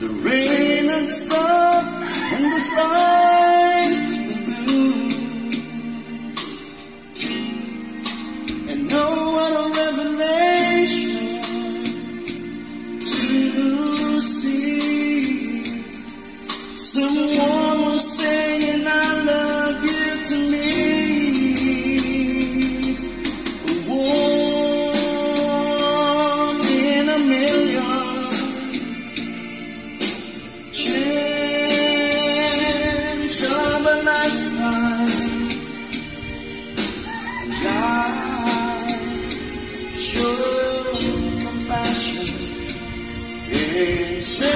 The rain and stop and the stars. Say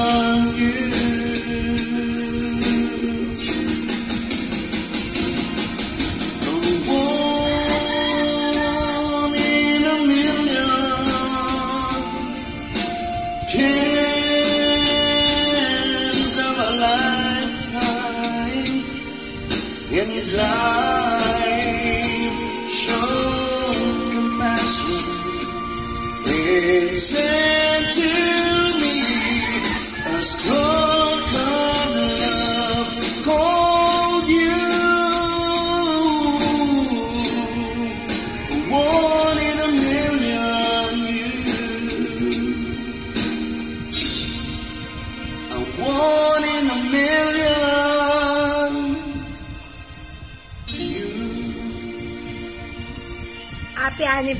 Life shown compassion. It's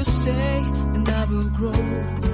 you stay and I will grow.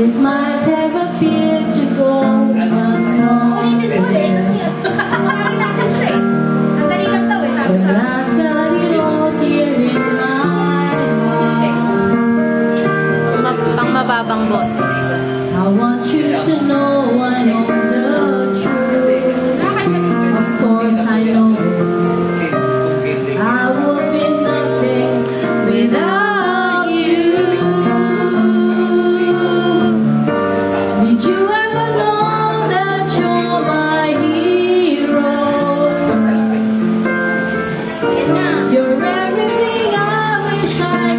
it might have appeared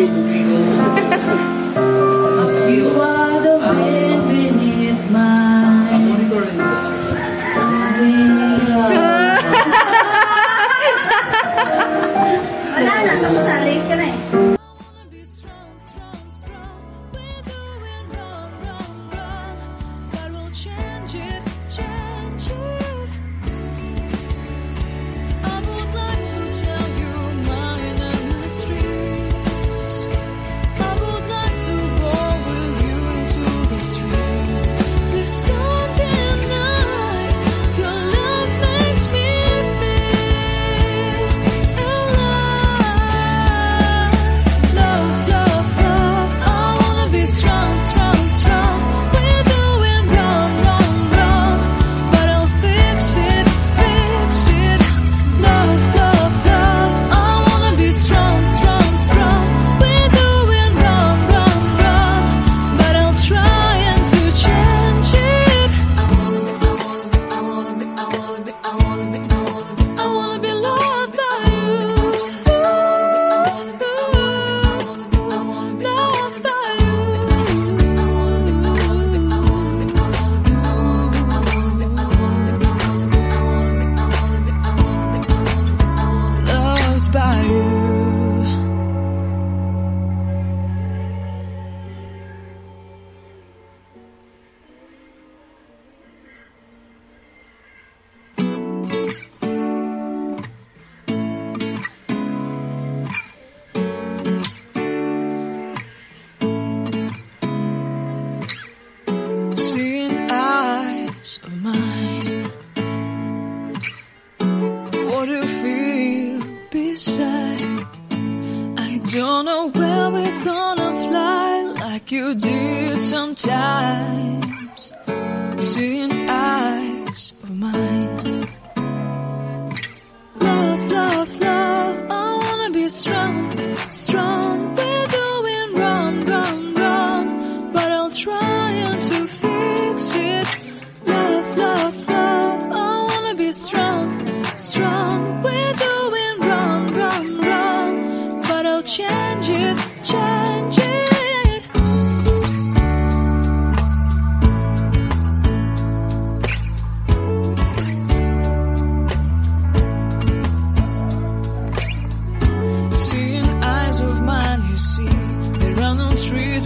Aleluia. Sometimes.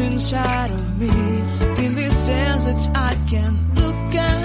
inside of me. In this sense that I can look at.